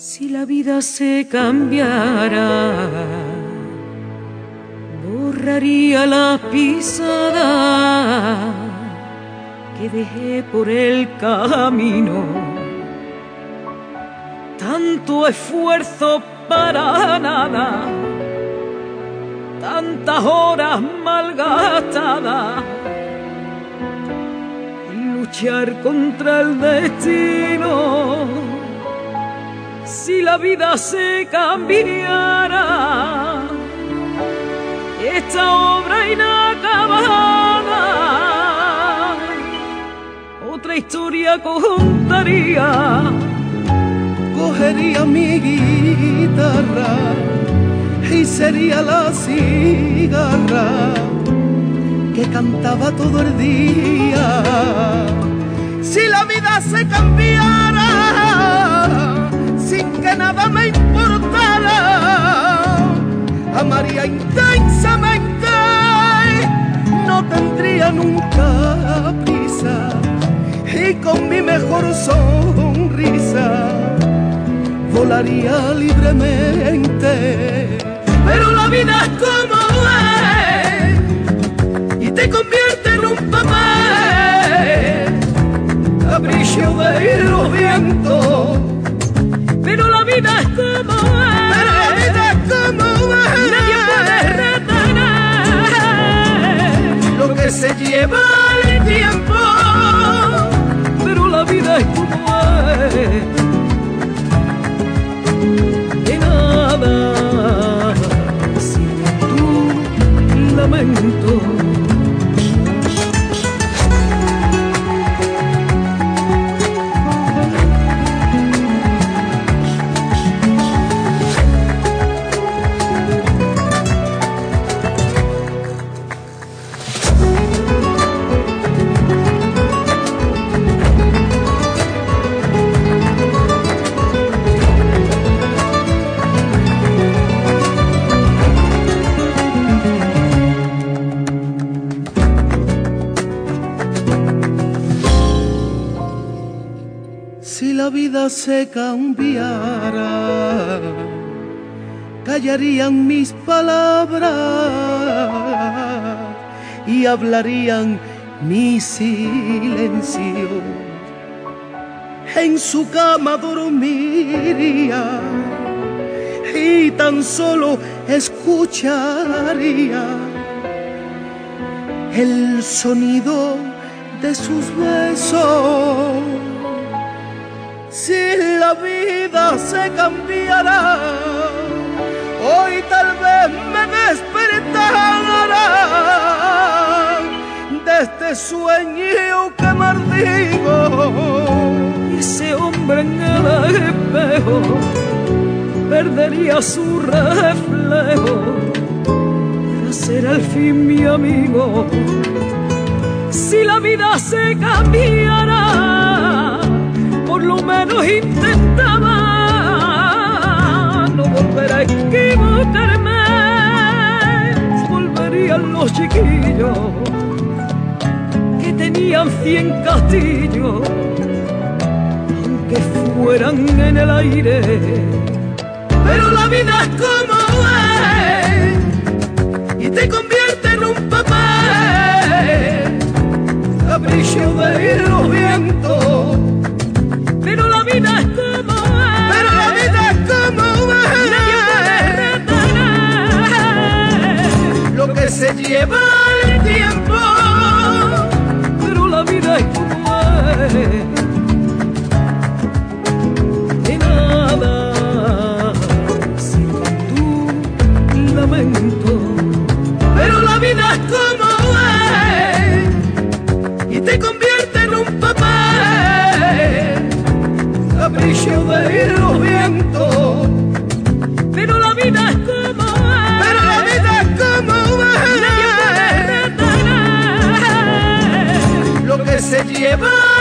Si la vida se cambiara, borraría la pisada que dejé por el camino. Tanto esfuerzo para nada, tantas horas malgastadas en luchar contra el destino si la vida se cambiara, esta obra inacabada, otra historia contaría. Cogería mi guitarra y sería la cigarra que cantaba todo el día. Si la vida se cambiara, me importara. Amaría intensamente, no tendría nunca prisa. Y con mi mejor sonrisa volaría libremente. Pero la vida es como es. Y te convierte en un papel, capricho de ir los vientos lleva el tiempo. Pero la vida es como es. De nada sin tu lamento. Si la vida se cambiara, callarían mis palabras y hablarían mi silencio. En su cama dormiría y tan solo escucharía el sonido de sus besos la vida se cambiara, hoy tal vez me despertara de este sueño que maldigo. Y ese hombre en el espejo perdería su reflejo para ser al fin mi amigo. Si la vida se cambiara, por lo menos intentaba no volver a equivocarme. Volverían los chiquillos que tenían cien castillos, aunque fueran en el aire. Pero la vida es como es y te convierte en un papel, capricho de ir lleva el tiempo. Eva.